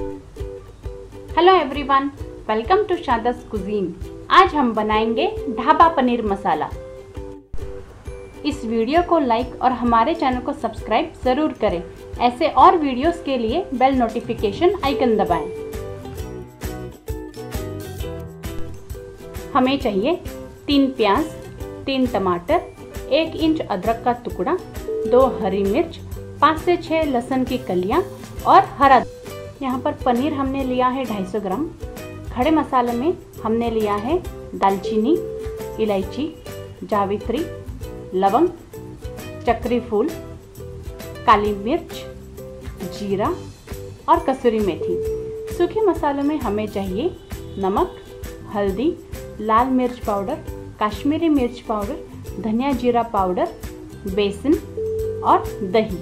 Hello everyone welcome to शादस cuisine आज हम बनाएँगे ढाबा पनीर मसाला। इस वीडियो को लाइक और हमारे चैनल को सब्सक्राइब ज़रूर करें। ऐसे और वीडियोस के लिए बेल नोटिफिकेशन आइकन दबाएँ। हमें चाहिए तीन प्याज, तीन टमाटर, एक इंच अदरक का टुकड़ा, दो हरी मिर्च, पाँच से छः लहसुन की कलियाँ और हरा यहाँ पर पनीर हमने लिया है 250 ग्राम। खड़े मसाले में हमने लिया है दालचीनी, इलायची, जावित्री, लवंग, चक्री फूल, काली मिर्च, जीरा और कसूरी मेथी। सूखे मसालों में हमें चाहिए नमक, हल्दी, लाल मिर्च पाउडर, काश्मीरी मिर्च पाउडर, धनिया जीरा पाउडर, बेसन और दही।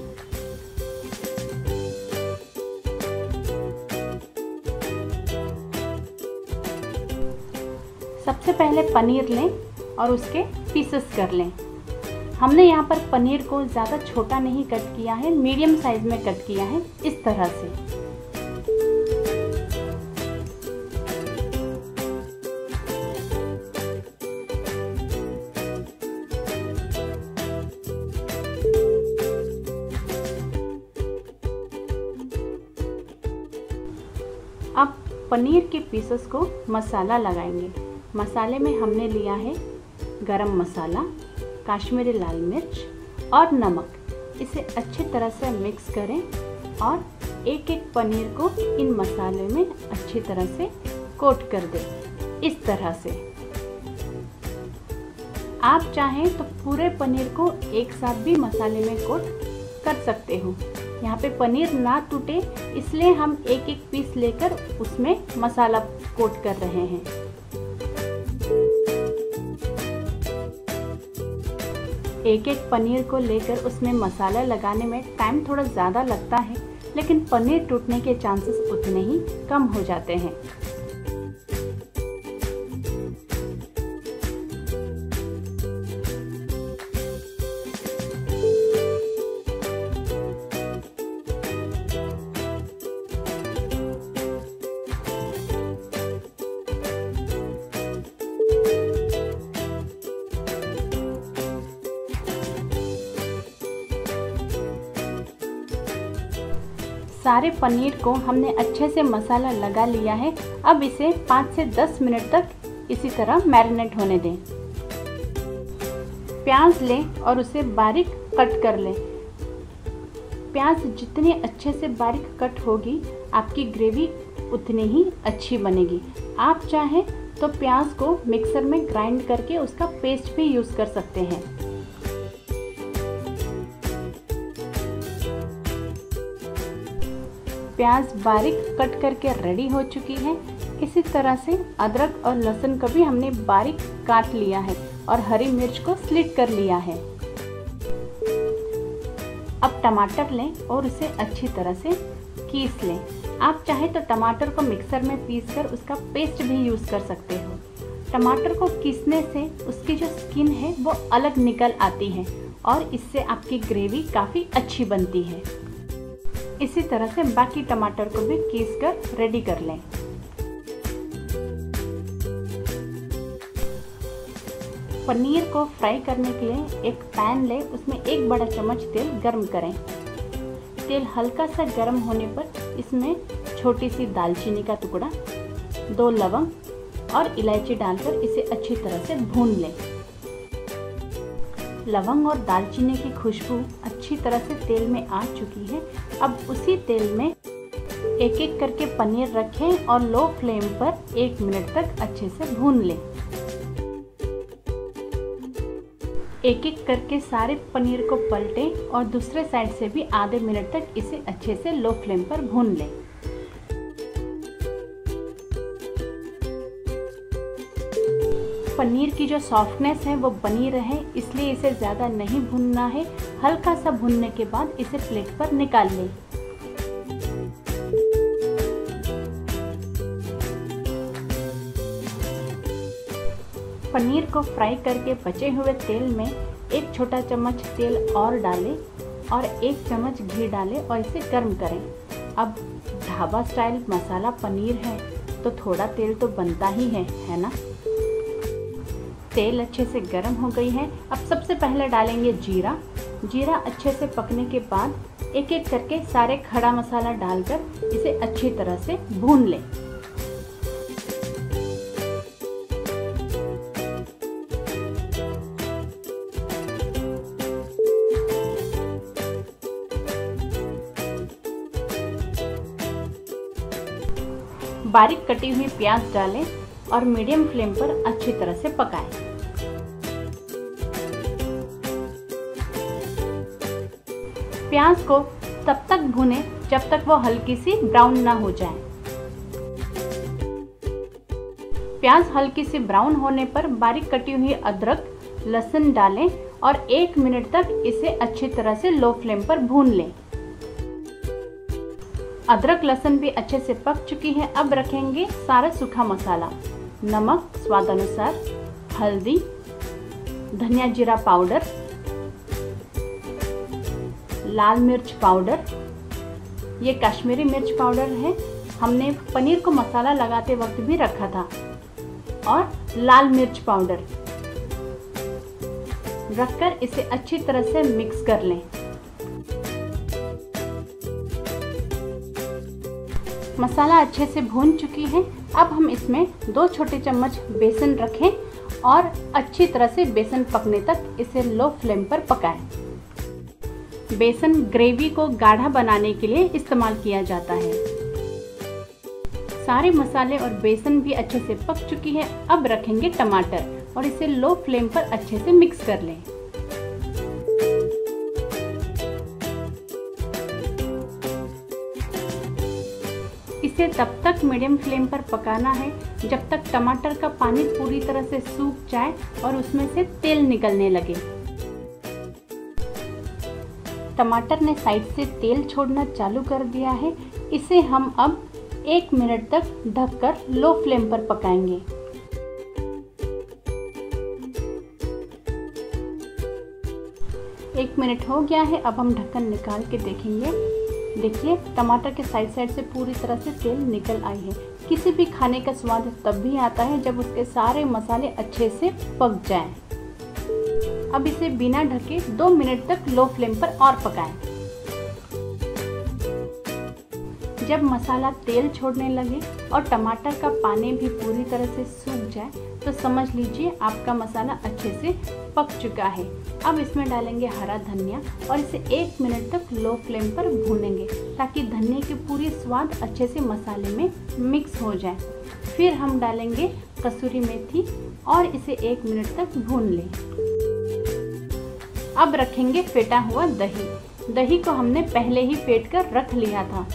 सबसे पहले पनीर लें और उसके पीसेस कर लें। हमने यहाँ पर पनीर को ज़्यादा छोटा नहीं कट किया है मीडियम साइज़ में कट किया है, इस तरह से। अब पनीर के पीसेस को मसाला लगाएँगे। मसाले में हमने लिया है गरम मसाला, काश्मीरी लाल मिर्च और नमक। इसे अच्छी तरह से मिक्स करें और एक एक पनीर को इन मसाले में अच्छी तरह से कोट कर दें। इस तरह से। आप चाहें तो पूरे पनीर को एक साथ भी मसाले में कोट कर सकते हो। यहाँ पे पनीर ना टूटे, इसलिए हम एक एक पीस लेकर उसमें मसाला कोट कर रहे हैं। एक एक पनीर को लेकर उसमें मसाला लगाने में टाइम थोड़ा ज़्यादा लगता है, लेकिन पनीर टूटने के चांसेस उतने ही कम हो जाते हैं। सारे पनीर को हमने अच्छे से मसाला लगा लिया है। अब इसे 5 से 10 मिनट तक इसी तरह मैरिनेट होने दें। प्याज लें और उसे बारीक कट कर लें। प्याज जितनी अच्छे से बारीक कट होगी, आपकी ग्रेवी उतनी ही अच्छी बनेगी। आप चाहें तो प्याज को मिक्सर में ग्राइंड करके उसका पेस्ट भी यूज़ कर सकते हैं। प्याज बारीक कट करके रेडी हो चुकी है। इसी तरह से अदरक और लहसुन को भी हमने बारीक काट लिया है और हरी मिर्च को स्लिट कर लिया है। अब टमाटर लें और उसे अच्छी तरह से कीस लें। आप चाहे तो टमाटर को मिक्सर में पीस कर उसका पेस्ट भी यूज़ कर सकते हो। टमाटर को पीसने से उसकी जो स्किन है वो अलग निकल आती है और इससे आपकी ग्रेवी काफ़ी अच्छी बनती है। इसी तरह से बाकी टमाटर को भी कीस कर रेडी कर लें। पनीर को फ्राई करने के लिए एक पैन लें, उसमें एक बड़ा चम्मच तेल गर्म करें। तेल हल्का सा गर्म होने पर इसमें छोटी सी दालचीनी का टुकड़ा, दो लवंग और इलायची डालकर इसे अच्छी तरह से भून लें। लवंग और दालचीनी की खुशबू अच्छी तरह से तेल में आ चुकी है। अब उसी तेल में एक एक करके पनीर रखें और लो फ्लेम पर एक मिनट तक अच्छे से भून लें। एक एक करके सारे पनीर को पलटें और दूसरे साइड से भी आधे मिनट तक इसे अच्छे से लो फ्लेम पर भून लें। पनीर की जो सॉफ्टनेस है, वो बनी रहे, इसलिए इसे ज़्यादा नहीं भूनना है। हल्का सा भूनने के बाद इसे प्लेट पर निकाल लें। पनीर को फ्राई करके बचे हुए तेल में एक छोटा चम्मच तेल और डालें और एक चम्मच घी डालें और इसे गर्म करें। अब ढाबा स्टाइल मसाला पनीर है तो थोड़ा तेल तो बनता ही है है ना? तेल अच्छे से गर्म हो गई है। अब सबसे पहले डालेंगे जीरा। जीरा अच्छे से पकने के बाद एक एक करके सारे खड़ा मसाला डालकर इसे अच्छी तरह से भून लें। बारीक कटी हुई प्याज डालें और मीडियम फ्लेम पर अच्छी तरह से पकाएँ। प्याज को तब तक भूनें जब तक वो हल्की सी ब्राउन ना हो जाए। प्याज हल्की सी ब्राउन होने पर बारीक कटी हुई अदरक, लहसुन डालें और एक मिनट तक इसे अच्छी तरह से लो फ्लेम पर भून लें। अदरक, लहसुन भी अच्छे से पक चुकी है, अब रखेंगे सारा सूखा मसाला। नमक, स्वाद अनुसार हल्दी, धनिया जीरा पाउडर लाल मिर्च पाउडर। ये कश्मीरी मिर्च पाउडर है। हमने पनीर को मसाला लगाते वक्त भी रखा था। और लाल मिर्च पाउडर। रखकर इसे अच्छी तरह से मिक्स कर लें। मसाला अच्छे से भून चुकी है। अब हम इसमें दो छोटे चम्मच बेसन रखें और अच्छी तरह से बेसन पकने तक इसे लो फ्लेम पर पकाएँ। बेसन ग्रेवी को गाढ़ा बनाने के लिए इस्तेमाल किया जाता है। सारे मसाले और बेसन भी अच्छे से पक चुकी है। अब रखेंगे टमाटर और इसे लो फ्लेम पर अच्छे से मिक्स कर लें। इसे तब तक मीडियम फ्लेम पर पकाना है, जब तक टमाटर का पानी पूरी तरह से सूख जाए और उसमें से तेल निकलने लगे। टमाटर ने साइड से तेल छोड़ना चालू कर दिया है। इसे हम अब एक मिनट तक ढककर लो फ्लेम पर पकाएँगे। एक मिनट हो गया है, अब हम ढक्कन निकाल के देखेंगे। देखिए, टमाटर के साइड साइड से पूरी तरह से तेल निकल आई है। किसी भी खाने का स्वाद तब भी आता है जब उसके सारे मसाले अच्छे से पक जाएँ। अब इसे बिना ढके दो मिनट तक लो फ्लेम पर और पकाएँ। जब मसाला तेल छोड़ने लगे और टमाटर का पानी भी पूरी तरह से सूख जाए तो समझ लीजिए आपका मसाला अच्छे से पक चुका है। अब इसमें डालेंगे हरा धनिया और इसे एक मिनट तक लो फ्लेम पर भूनेंगे ताकि धनिया की पूरी स्वाद अच्छे से मसाले में मिक्स हो जाए। फिर हम डालेंगे कसूरी मेथी और इसे एक मिनट तक भून लें। अब रखेंगे फेटा हुआ दही। दही को हमने पहले ही फेट कर रख लिया था।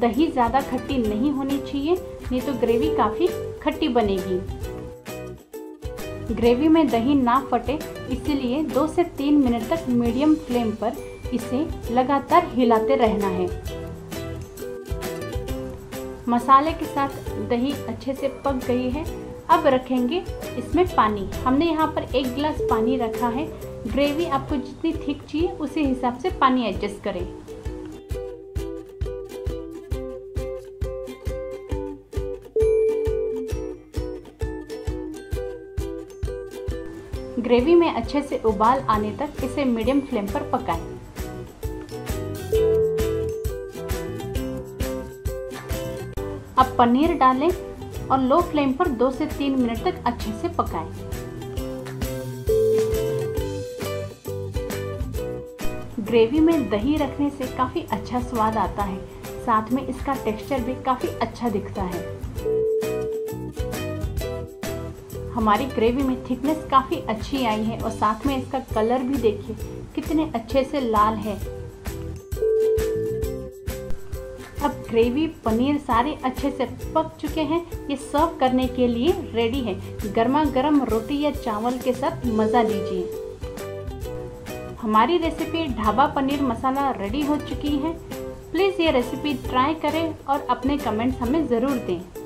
दही ज़्यादा खट्टी नहीं होनी चाहिए, नहीं तो ग्रेवी काफ़ी खट्टी बनेगी। ग्रेवी में दही ना फटे, इसलिए दो से तीन मिनट तक मीडियम फ्लेम पर इसे लगातार हिलाते रहना है। मसाले के साथ दही अच्छे से पक गई है। अब रखेंगे इसमें पानी। हमने यहाँ पर एक गिलास पानी रखा है। ग्रेवी आपको जितनी थिक चाहिए, उसी हिसाब से पानी एडजस्ट करें ग्रेवी में अच्छे से उबाल आने तक इसे मीडियम फ्लेम पर पकाएँ। अब पनीर डालें और लो फ्लेम पर दो से तीन मिनट तक अच्छे से पकाएँ। ग्रेवी में दही रखने से काफ़ी अच्छा स्वाद आता है। साथ में इसका टेक्सचर भी काफ़ी अच्छा दिखता है। हमारी ग्रेवी में थिकनेस काफ़ी अच्छी आई है और साथ में इसका कलर भी देखिए, कितने अच्छे से लाल है। अब ग्रेवी पनीर सारे अच्छे से पक चुके हैं। ये सर्व करने के लिए रेडी है। गर्मा गर्म रोटी या चावल के साथ मज़ा लीजिए। हमारी रेसिपी ढाबा पनीर मसाला रेडी हो चुकी है। प्लीज़ ये रेसिपी ट्राई करें और अपने कमेंट्स हमें ज़रूर दें।